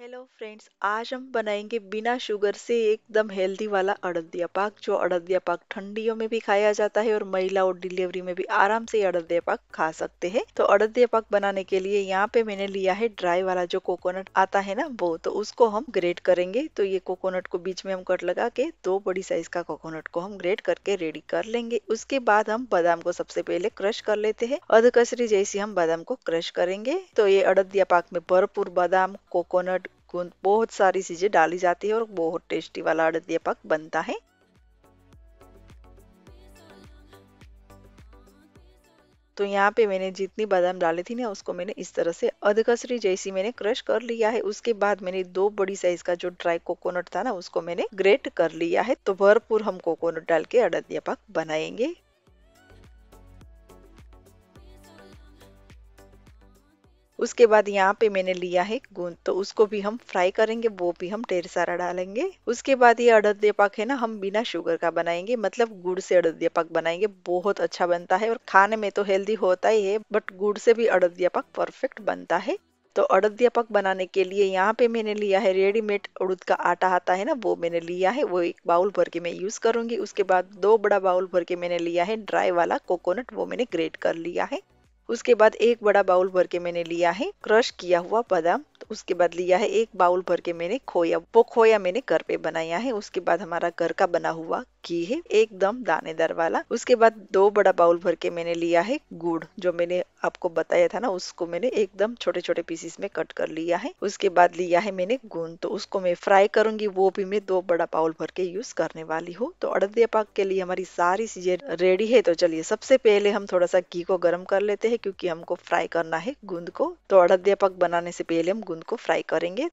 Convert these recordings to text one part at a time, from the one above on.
Hello friends आज हम बनाएँगे बिना शुगर से एकदम हेल्दी वाला अड़दिया पाक, जो अड़दिया पाक ठंडियों में भी खाया जाता है और महिला और डिलीवरी में भी आराम से अड़दिया पाक खा सकते हैं। तो अड़दिया पाक बनाने के लिए यहाँ पे मैंने लिया है ड्राई वाला जो कोकोनट आता है ना वो तो उसको हम ग्रेट करेंगे। तो ये कोकोनट को बीच में हम कट लगा के दो बड़ी साइज़ का कोकोनट को हम ग्रेट करके रेडी कर लेंगे। उसके बाद हम बादाम को सबसे पहले क्रश कर लेते हैं। अधकसरी जैसी हम बादाम को क्रश करेंगे। तो ये अड़दिया पाक में भरपूर बादाम कोकोनट गूंद बहुत सारी चीज़ें डाली जाती है और बहुत टेस्टी वाला अड़दिया पाक बनता है। तो यहाँ पे मैंने जितनी बादाम डाली थी ना, उसको मैंने इस तरह से अधकसरी जैसी मैंने क्रश कर लिया है। उसके बाद मैंने दो बड़ी साइज़ का जो ड्राई कोकोनट था ना, उसको मैंने ग्रेट कर लिया है। तो भरपूर हम कोकोनट डाल के अड़दिया पाक बनाएँगे। उसके बाद यहाँ पे मैंने लिया है गूंद तो उसको भी हम फ्राई करेंगे, वो भी हम ढेर सारा डालेंगे। उसके बाद ये अड़द पाक है ना, हम बिना शुगर का बनाएँगे मतलब गुड़ से अड़द पाक बनाएँगे, बहुत अच्छा बनता है और खाने में तो हेल्दी होता ही है बट गुड़ से भी अड़द पाक परफेक्ट बनता है। तो अड़दिया पक बनाने के लिए यहाँ पे मैंने लिया है रेडीमेड उड़द का आटा आता है ना, वो मैंने लिया है, वो एक बाउल भर के मैं यूज़ करूँगी। उसके बाद दो बड़ा बाउल भर के मैंने लिया है ड्राई वाला कोकोनट वो मैंने ग्रेट कर लिया है। उसके बाद एक बड़ा बाउल भर के मैंने लिया है, क्रश किया हुआ बादाम तो उसके बाद लिया है एक बाउल भर के मैंने खोया, वो खोया मैंने घर पे बनाया है, उसके बाद हमारा घर का बना हुआ घी है, एकदम दानेदार वाला। उसके बाद दो बड़ा बाउल भर के मैंने लिया है गुड़, जो मैंने आपको बताया था ना, उसको मैंने एकदम छोटे छोटे पीसेस में कट कर लिया है। उसके बाद लिया है मैंने गुण तो उसको मैं फ्राई करूँगी, वो भी मैं दो बड़ा बाउल भर के यूज़ करने वाली हूँ। तो अड़दिया पाक के लिए हमारी सारी चीज़ें रेडी है तो चलिए सबसे पहले हम थोड़ा सा घी को गर्म कर लेते हैं, क्योंकि हमको फ्राई करना है गुंद को। तो अड़दिया पाक बनाने से पहले हम गुंद को फ्राई करेंगे।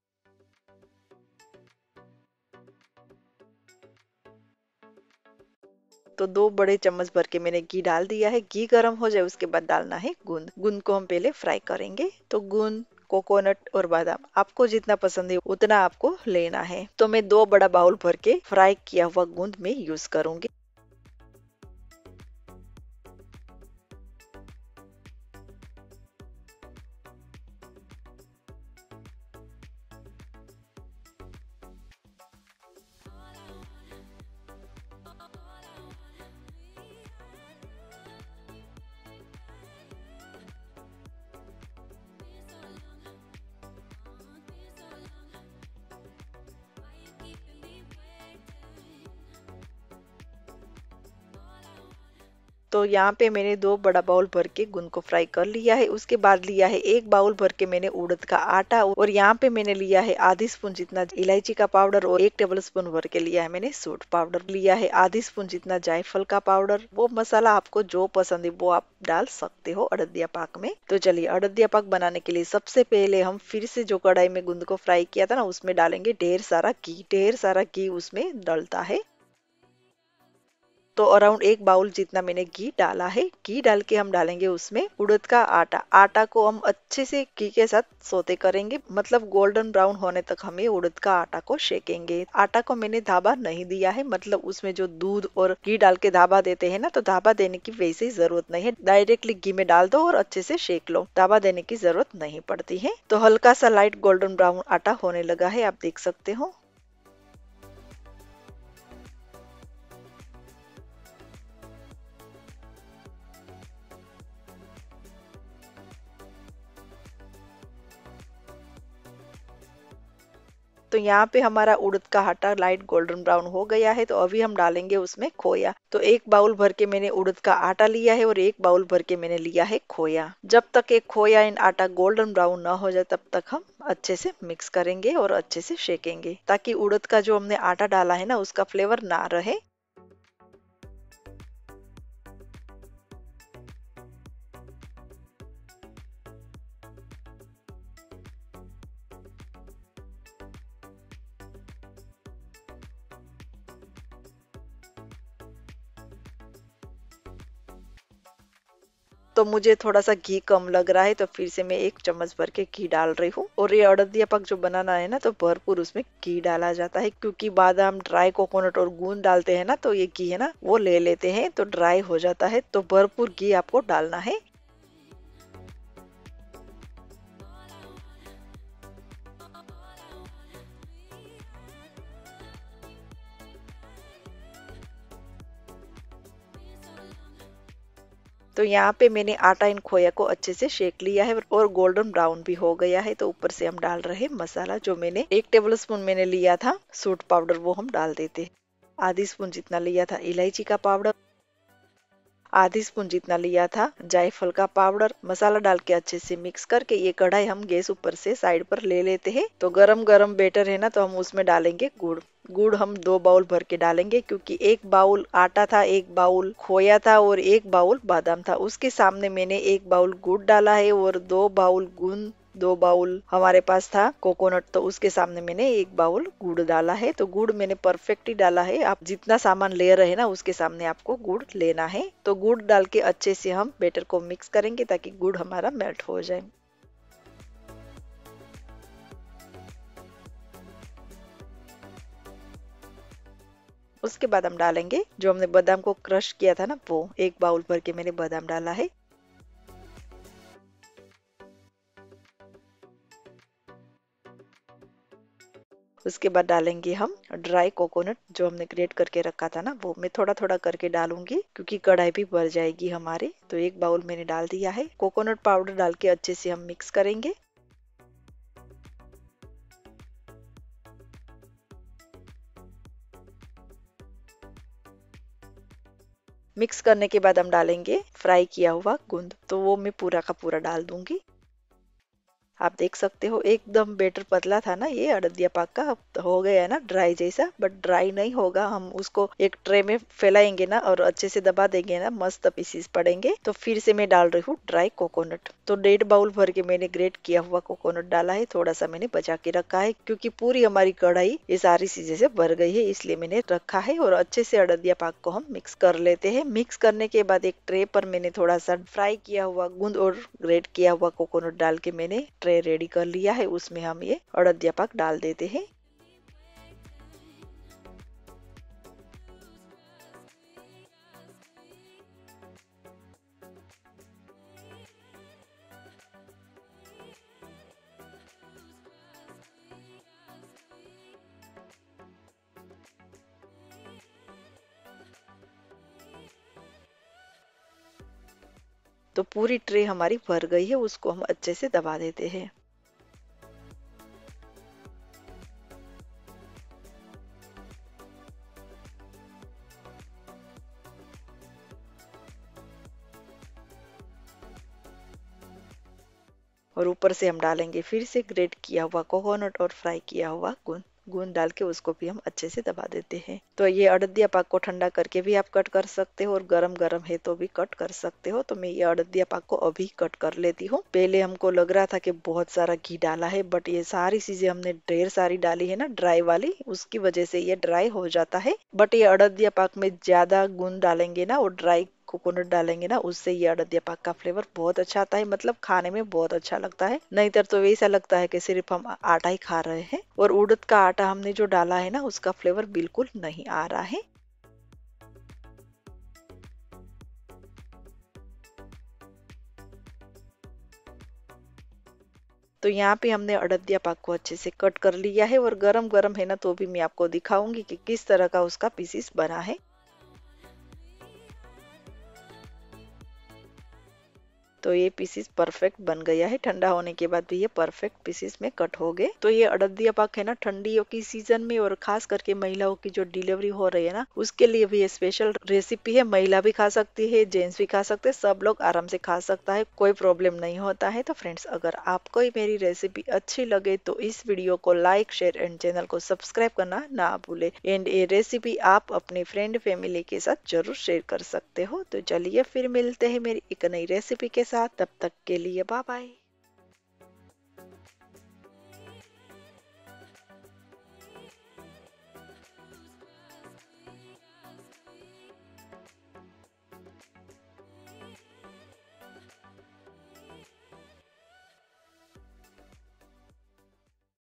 तो दो बड़े चम्मच भर के मैंने घी डाल दिया है। घी गर्म हो जाए उसके बाद डालना है गूंद। गूंद को हम पहले फ्राई करेंगे। तो गुंद, कोकोनट और बादाम, आपको जितना पसंद है उतना आपको लेना है। तो मैं दो बड़ा बाउल भर के फ्राई किया हुआ गूंद में यूज़ करूँगी। तो यहाँ पे मैंने दो बड़ा बाउल भर के गुंद को फ्राई कर लिया है। उसके बाद लिया है एक बाउल भर के मैंने उड़द का आटा और यहाँ पे मैंने लिया है आधी स्पून जितना इलायची का पाउडर और एक टेबल स्पून भर के लिया है मैंने सूट पाउडर। लिया है आधी स्पून जितना जायफल का पाउडर। वो मसाला आपको जो पसंद है वो आप डाल सकते हो अड़दिया पाक में। तो चलिए अड़दिया पाक बनाने के लिए सबसे पहले हम फिर से जो कढ़ाई में गुंद को फ्राई किया था ना उसमें डालेंगे ढेर सारा घी। ढेर सारा घी उसमें डलता है। तो अराउंड एक बाउल जितना मैंने घी डाला है, घी डाल के हम डालेंगे उसमें उड़द का आटा। आटा को हम अच्छे से घी के साथ सोते करेंगे मतलब गोल्डन ब्राउन होने तक हमें उड़द का आटा को शेकेंगे आटा को मैंने धाबा नहीं दिया है मतलब उसमें जो दूध और घी डाल के धाबा देते हैं ना तो धाबा देने की वैसे ही ज़रूरत नहीं है। डायरेक्टली घी में डाल दो और अच्छे से शेक लो। धाबा देने की ज़रूरत नहीं पड़ती है। तो हल्का सा लाइट गोल्डन ब्राउन आटा होने लगा है, आप देख सकते हो। तो यहाँ पे हमारा उड़द का आटा लाइट गोल्डन ब्राउन हो गया है तो अभी हम डालेंगे उसमें खोया। तो एक बाउल भर के मैंने उड़द का आटा लिया है और एक बाउल भर के मैंने लिया है खोया। जब तक एक खोया इन आटा गोल्डन ब्राउन ना हो जाए, तब तक हम अच्छे से मिक्स करेंगे और अच्छे से शेकेंगे ताकि उड़द का जो हमने आटा डाला है ना, उसका फ्लेवर ना रहे। तो मुझे थोड़ा सा घी कम लग रहा है तो फिर से मैं एक चम्मच भर के घी डाल रही हूँ। और ये अड़दिया पक जो बनाना है ना तो भरपूर उसमें घी डाला जाता है, क्योंकि बादाम ड्राई कोकोनट और गूंद डालते हैं ना तो ये घी है ना, वो ले लेते हैं तो ड्राई हो जाता है तो भरपूर घी आपको डालना है। तो यहाँ पे मैंने आटा इन खोया को अच्छे से शेक लिया है और गोल्डन ब्राउन भी हो गया है। तो ऊपर से हम डाल रहे मसाला जो मैंने एक टेबल स्पून मैंने लिया था, सूट पाउडर वो हम डाल देते आधी स्पून जितना लिया था इलायची का पाउडर। आधी स्पून जितना लिया था, जायफल का पाउडर मसाला डाल के अच्छे से मिक्स करके ये कढ़ाई हम गैस ऊपर से साइड पर ले लेते हैं। तो गरम गरम बेटर है ना तो हम उसमें डालेंगे गुड़। गुड़ हम दो बाउल भर के डालेंगे क्योंकि एक बाउल आटा था, एक बाउल खोया था और एक बाउल बादाम था। उसके सामने मैंने एक बाउल गुड़ डाला है और दो बाउल गुन दो बाउल हमारे पास था। कोकोनट तो उसके सामने मैंने एक बाउल गुड़ डाला है। तो गुड़ मैंने परफेक्ट ही डाला है। आप जितना सामान ले रहे ना, उसके सामने आपको गुड़ लेना है। तो गुड़ डाल के अच्छे से हम बेटर को मिक्स करेंगे ताकि गुड़ हमारा मेल्ट हो जाए। उसके बाद हम डालेंगे जो हमने बादाम को क्रश किया था ना, वो एक बाउल भर के मैंने बादाम डाला है। उसके बाद डालेंगे हम ड्राई कोकोनट जो हमने ग्रेट करके रखा था ना, वो मैं थोड़ा थोड़ा करके डालूँगी क्योंकि कढ़ाई भी भर जाएगी हमारे। तो एक बाउल मैंने डाल दिया है। कोकोनट पाउडर डाल के अच्छे से हम मिक्स करेंगे। मिक्स करने के बाद हम डालेंगे फ्राई किया हुआ गुंद। तो वो मैं पूरा का पूरा डाल दूँगी। आप देख सकते हो, एकदम बेटर पतला था ना ये अड़दिया पाक का हो गया है ना ड्राई जैसा बट ड्राई नहीं होगा, हम उसको एक ट्रे में फैलाएँगे ना और अच्छे से दबा देंगे ना, मस्त पीसीस पड़ेंगे तो फिर से मैं डाल रही हूँ ड्राई कोकोनट तो डेढ़ बाउल भर के मैंने ग्रेट किया हुआ कोकोनट डाला है थोड़ा सा मैंने बचा के रखा है, क्योंकि पूरी हमारी कढ़ाई ये सारी चीज़ें से भर गई है, इसलिए मैंने रखा है और अच्छे से अड़दिया पाक को हम मिक्स कर लेते हैं। मिक्स करने के बाद एक ट्रे पर मैंने थोड़ा सा फ्राई किया हुआ गूंद और ग्रेट किया हुआ कोकोनट डाल के मैंने ट्रे रेडी कर लिया है उसमें हम ये अड़दिया पाक डाल देते हैं। तो पूरी ट्रे हमारी भर गई है, उसको हम अच्छे से दबा देते हैं। और ऊपर से हम डालेंगे फिर से ग्रेट किया हुआ कोकोनट और फ्राई किया हुआ गूंद डाल के उसको भी हम अच्छे से दबा देते हैं। तो ये अड़दिया पाक को ठंडा करके भी आप कट कर सकते हो और गरम गरम है तो भी कट कर सकते हो। तो मैं ये अड़दिया पाक को अभी कट कर लेती हूँ। पहले हमको लग रहा था कि बहुत सारा घी डाला है बट ये सारी चीज़ें हमने ढेर सारी डाली है ना ड्राई वाली, उसकी वजह से ये ड्राई हो जाता है। बट ये अड़दिया पाक में ज़्यादा गुण डालेंगे ना और ड्राई कोकोनट डालेंगे ना, उससे ये अड़दिया पाक का फ्लेवर बहुत अच्छा आता है। मतलब खाने में बहुत अच्छा लगता है। नहीं तर तो वैसा लगता है कि सिर्फ़ हम आटा ही खा रहे हैं और उड़द का आटा हमने जो डाला है ना, उसका फ्लेवर बिल्कुल नहीं आ रहा है। तो यहाँ पे हमने अड़दिया पाक को अच्छे से कट कर लिया है और गरम गरम है ना तो भी मैं आपको दिखाऊँगी कि किस तरह का उसका पीसीस बना है। तो ये पीसीस परफेक्ट बन गया है। ठंडा होने के बाद भी ये परफेक्ट पीसीस में कट हो गए। तो ये अड़दिया पाक है ना, ठंडियों की सीज़न में और खास करके महिलाओं की जो डिलीवरी हो रही है ना, उसके लिए भी ये स्पेशल रेसिपी है। महिला भी खा सकती है जेंट्स भी खा सकते हैं, सब लोग आराम से खा सकता है, कोई प्रॉब्लम नहीं होता है। तो फ्रेंड्स अगर आपको मेरी रेसिपी अच्छी लगे तो इस वीडियो को लाइक शेयर एंड चैनल को सब्सक्राइब करना ना भूले। एंड ये रेसिपी आप अपने फ्रेंड फैमिली के साथ ज़रूर शेयर कर सकते हो। तो चलिए फिर मिलते हैं मेरी एक नई रेसिपी के साथ तब तक के लिए बाय बाय